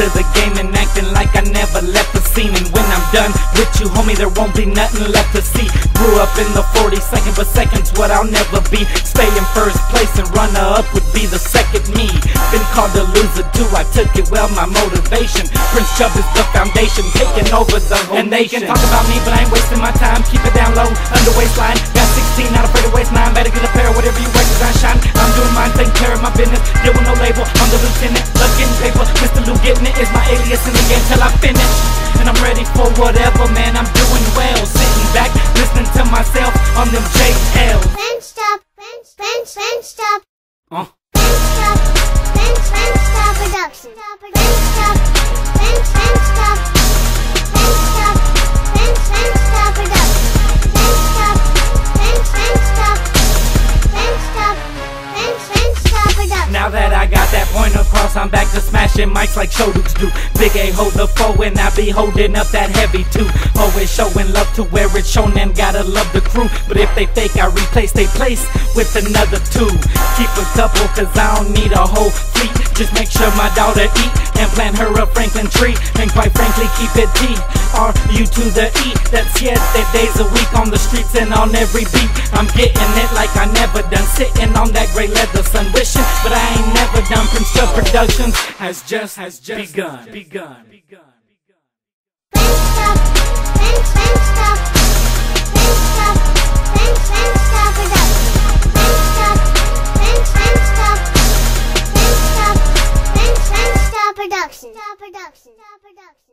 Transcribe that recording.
to the game and acting like I never left the scene. And when I'm done with you, homie, there won't be nothing left to see. Grew up in the 42nd, but second's what I'll never be. Stay in first place and runner up would be the second me. Been called a loser too, I took it well, my motivation. Prince Chub is the foundation, taking over the whole And they can talk about me, but I ain't wasting my time. Keep it down low, under waistline. Got 16, not afraid to waste nine. Better get a pair, of whatever you wear, cause I shine. I'm doing mine, taking care of my business. Deal no label, I'm the lieutenant. Love getting paper, Mr. Lou getting it is my alias in the game till I finish. And I'm ready for whatever, man, I'm doing well. Sitting back, listening to myself on them JLs. Point across, I'm back to smashing mics like show dudes do. Big A hold the foe, and I be holding up that heavy too. Always showing love to where it's shown, and gotta love the crew. But if they fake, I replace they place with another two. Keep a couple, cause I don't need a whole fleet. Just make sure my daughter eat and plant her a Franklin tree. And quite frankly, keep it T R U to the E. That's siete days a week on the streets and on every beat. I'm getting it like I never done. Sitting on that gray leather sun, wishing, but I ain't never done. Prince Chub Productions has just has just begun. Begun. Begun. Production. Production. Production.